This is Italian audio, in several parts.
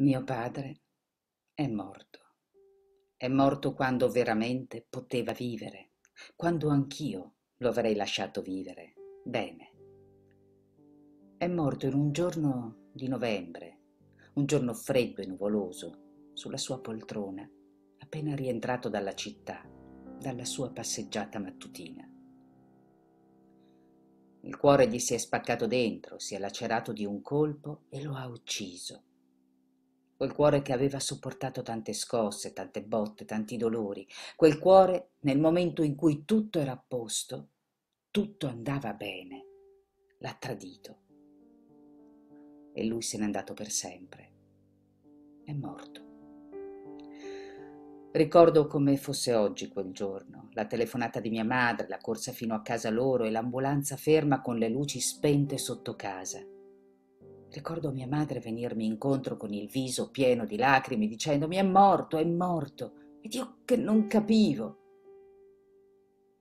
Mio padre è morto. È morto quando veramente poteva vivere, quando anch'io lo avrei lasciato vivere. Bene. È morto in un giorno di novembre, un giorno freddo e nuvoloso, sulla sua poltrona, appena rientrato dalla città, dalla sua passeggiata mattutina. Il cuore gli si è spaccato dentro, si è lacerato di un colpo e lo ha ucciso quel cuore che aveva sopportato tante scosse, tante botte, tanti dolori, quel cuore nel momento in cui tutto era a posto, tutto andava bene, l'ha tradito. E lui se n'è andato per sempre. È morto. Ricordo come fosse oggi quel giorno, la telefonata di mia madre, la corsa fino a casa loro e l'ambulanza ferma con le luci spente sotto casa. Ricordo mia madre venirmi incontro con il viso pieno di lacrime dicendomi è morto, è morto, ed io che non capivo.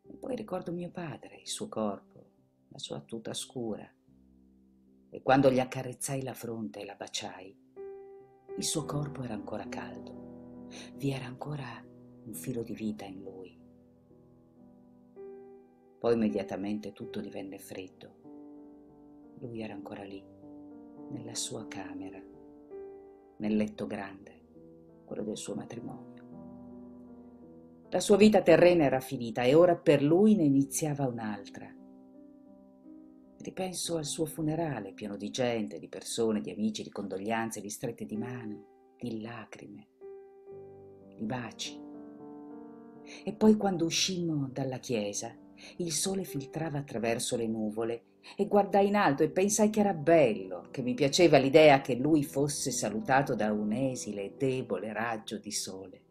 E poi ricordo mio padre, il suo corpo, la sua tuta scura. E quando gli accarezzai la fronte e la baciai, il suo corpo era ancora caldo, vi era ancora un filo di vita in lui. Poi immediatamente tutto divenne freddo. Lui era ancora lì nella sua camera, nel letto grande, quello del suo matrimonio. La sua vita terrena era finita e ora per lui ne iniziava un'altra. Ripenso al suo funerale pieno di gente, di persone, di amici, di condoglianze, di strette di mano, di lacrime, di baci. E poi quando uscimmo dalla chiesa, il sole filtrava attraverso le nuvole e guardai in alto e pensai che era bello, che mi piaceva l'idea che lui fosse salutato da un esile e debole raggio di sole.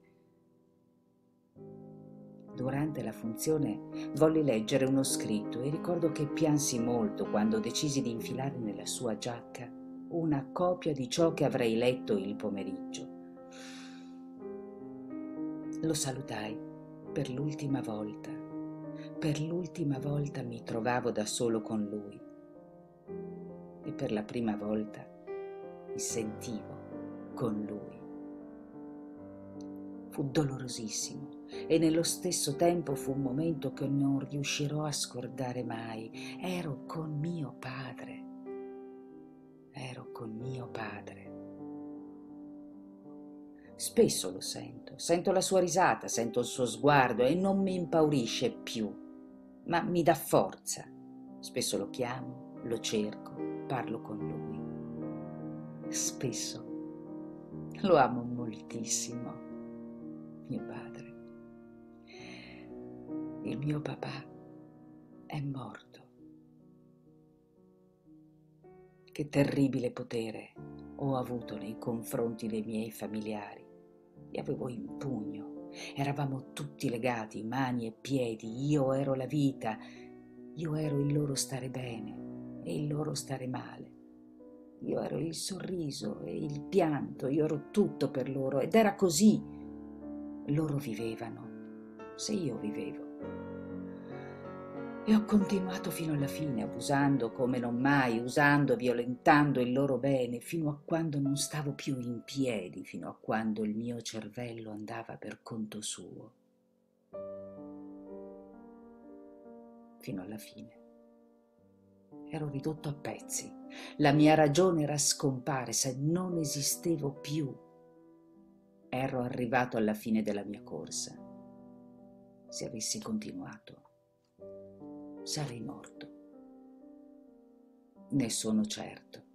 Durante la funzione volli leggere uno scritto e ricordo che piansi molto quando decisi di infilare nella sua giacca una copia di ciò che avrei letto il pomeriggio. Lo salutai per l'ultima volta per l'ultima volta mi trovavo da solo con lui e per la prima volta mi sentivo con lui. Fu dolorosissimo e nello stesso tempo fu un momento che non riuscirò a scordare mai. Ero con mio padre. Ero con mio padre. Spesso lo sento, sento la sua risata, sento il suo sguardo e non mi impaurisce più ma mi dà forza. Spesso lo chiamo, lo cerco, parlo con lui. Spesso lo amo moltissimo, mio padre. Il mio papà è morto. Che terribile potere ho avuto nei confronti dei miei familiari. Li avevo in pugno Eravamo tutti legati, mani e piedi, io ero la vita, io ero il loro stare bene e il loro stare male. Io ero il sorriso e il pianto, io ero tutto per loro ed era così. Loro vivevano, se io vivevo. E ho continuato fino alla fine, abusando come non mai, usando e violentando il loro bene, fino a quando non stavo più in piedi, fino a quando il mio cervello andava per conto suo. Fino alla fine. Ero ridotto a pezzi. La mia ragione era scomparsa non esistevo più. Ero arrivato alla fine della mia corsa. Se avessi continuato sarei morto. Ne sono certo.